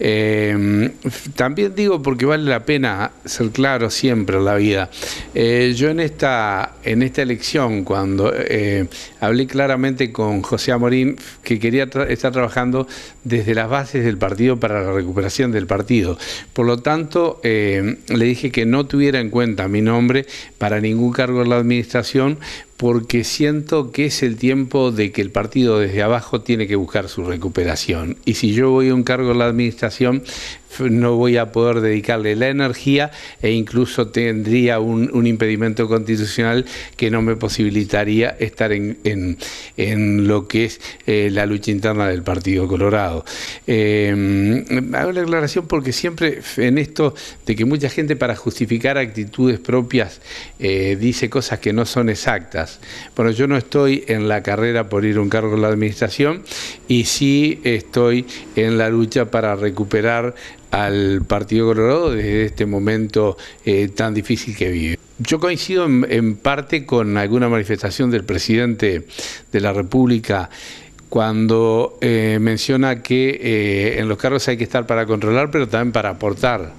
Eh, también digo porque vale la pena ser claro siempre en la vida. Eh, yo en esta, en esta elección, cuando eh, hablé claramente con José Amorín, que quería estar trabajando desde las bases del partido para la recuperación del partido. Por lo tanto, le dije que no tuviera en cuenta mi nombre para ningún cargo en la administración, porque siento que es el tiempo de que el partido desde abajo tiene que buscar su recuperación. Y si yo voy a un cargo en la administración, no voy a poder dedicarle la energía e incluso tendría un, impedimento constitucional que no me posibilitaría estar en, lo que es eh, la lucha interna del Partido Colorado. Eh, hago la aclaración porque siempre en esto de que mucha gente para justificar actitudes propias eh, dice cosas que no son exactas. Bueno, yo no estoy en la carrera por ir a un cargo en la administración y sí estoy en la lucha para recuperar al Partido Colorado desde este momento eh, tan difícil que vive. Yo coincido en, parte con alguna manifestación del presidente de la República cuando eh, menciona que eh, en los cargos hay que estar para controlar, pero también para aportar.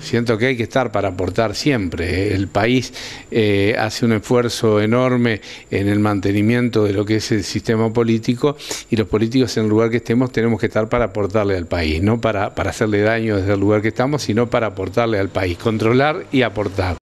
Siento que hay que estar para aportar siempre. El país eh, hace un esfuerzo enorme en el mantenimiento de lo que es el sistema político y los políticos en el lugar que estemos tenemos que estar para aportarle al país, no para, para hacerle daño desde el lugar que estamos, sino para aportarle al país, controlar y aportar.